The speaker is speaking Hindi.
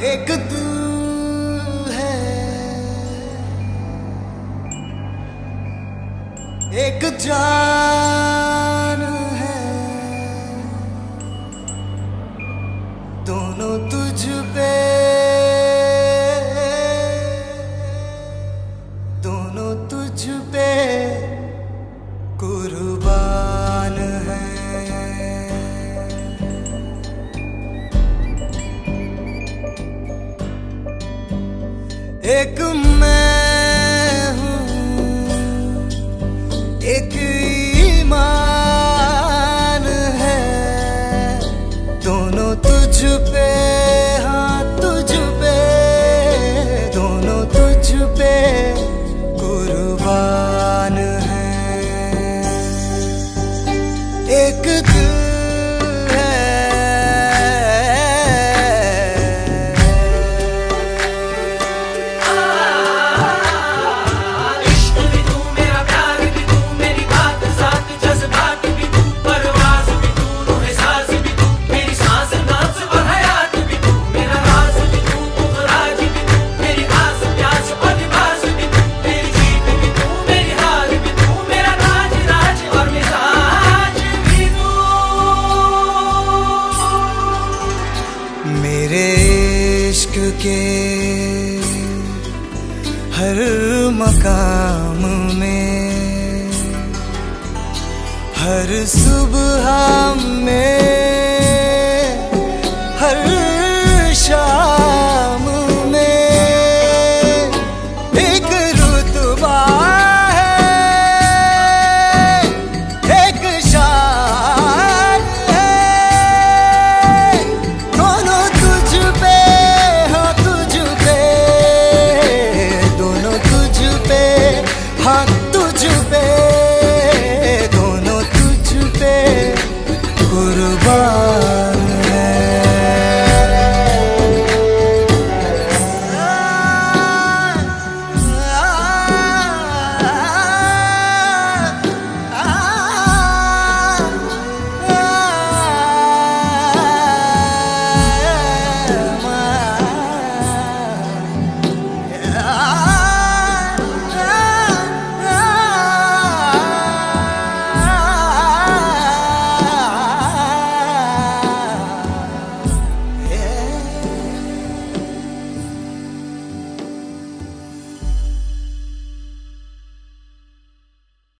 एक दिल है। एक जान है। दोनों तुझ पे। दोनों तुझ एक मैं हूँ, एक ईमान है। दोनों तुझ पे हाँ तुझ पे। दोनों तुझ पे कुर्बान है। एक दिल इश्क के हर मकाम में हर सुबह में heart